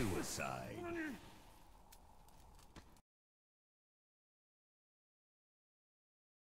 suicide.